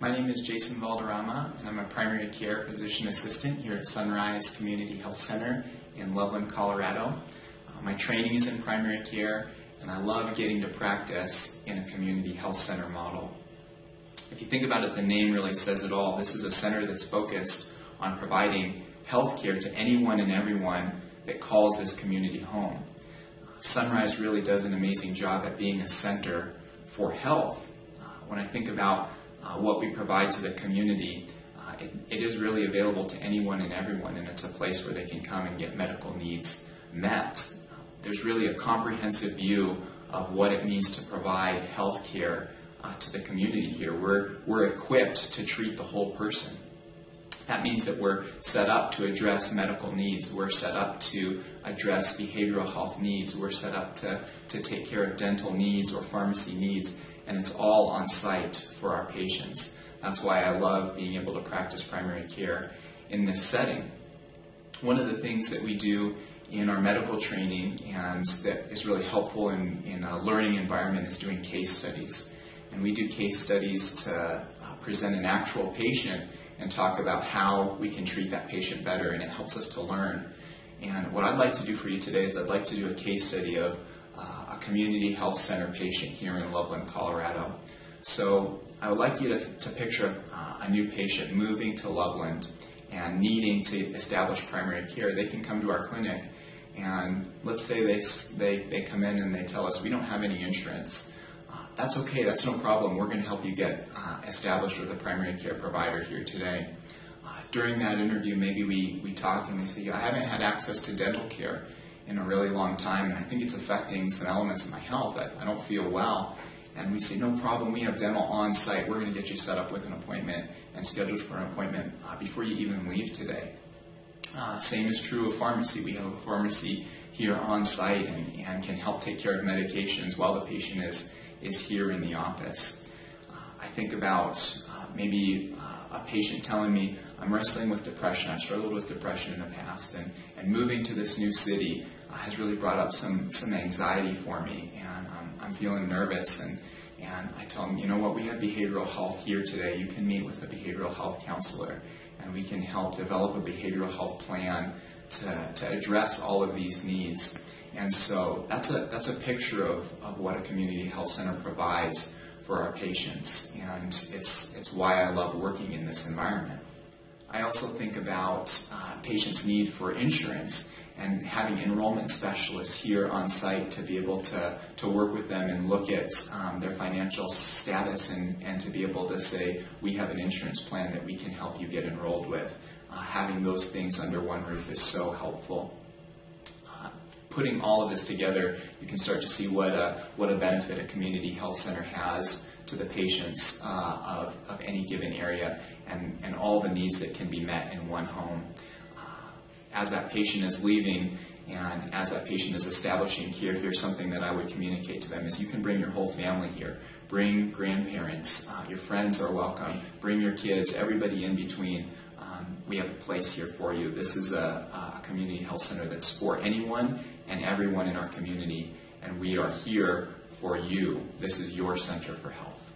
My name is Jason Valderrama, and I'm a primary care physician assistant here at Sunrise Community Health Center in Loveland, Colorado. Uh, my training is in primary care, and I love getting to practice in a community health center model. If you think about it, the name really says it all. This is a center that's focused on providing health care to anyone and everyone that calls this community home. Sunrise really does an amazing job at being a center for health. Uh, when I think about uh, what we provide to the community, uh, it, it is really available to anyone and everyone, and it's a place where they can come and get medical needs met. there's really a comprehensive view of what it means to provide health care uh, to the community here. We're, we're equipped to treat the whole person. That means that we're set up to address medical needs. We're set up to address behavioral health needs. We're set up to, to take care of dental needs or pharmacy needs. And it's all on site for our patients. That's why I love being able to practice primary care in this setting. One of the things that we do in our medical training and that is really helpful in, in a learning environment is doing case studies. And we do case studies to uh, present an actual patient and talk about how we can treat that patient better, and it helps us to learn. And what I'd like to do for you today is I'd like to do a case study of uh, a community health center patient here in Loveland, Colorado. So I would like you to, to picture uh, a new patient moving to Loveland and needing to establish primary care. They can come to our clinic and let's say they, they, they come in and they tell us we don't have any insurance that's okay, that's no problem. We're going to help you get uh, established with a primary care provider here today. Uh, during that interview, maybe we, we talk and they say, I haven't had access to dental care in a really long time, and I think it's affecting some elements of my health. I, I don't feel well. And we say, no problem, we have dental on site. We're going to get you set up with an appointment and scheduled for an appointment uh, before you even leave today. Uh, same is true of pharmacy. We have a pharmacy here on site and, and can help take care of medications while the patient is is here in the office. Uh, I think about uh, maybe uh, a patient telling me, I'm wrestling with depression, I've struggled with depression in the past, and, and moving to this new city has really brought up some, some anxiety for me, and um, I'm feeling nervous. And, and I tell them, you know what, we have behavioral health here today. You can meet with a behavioral health counselor, and we can help develop a behavioral health plan to, to address all of these needs. And so that's a, that's a picture of, of what a community health center provides for our patients. And it's, it's why I love working in this environment. I also think about uh, patients' need for insurance and having enrollment specialists here on site to be able to, to work with them and look at um, their financial status and, and to be able to say, we have an insurance plan that we can help you get enrolled with. Uh, having those things under one roof is so helpful putting all of this together, you can start to see what a, what a benefit a community health center has to the patients uh, of, of any given area and, and all the needs that can be met in one home. Uh, as that patient is leaving and as that patient is establishing care, here's something that I would communicate to them is you can bring your whole family here. Bring grandparents. Uh, your friends are welcome. Bring your kids, everybody in between. Um, we have a place here for you. This is a, a community health center that's for anyone and everyone in our community, and we are here for you. This is your center for health.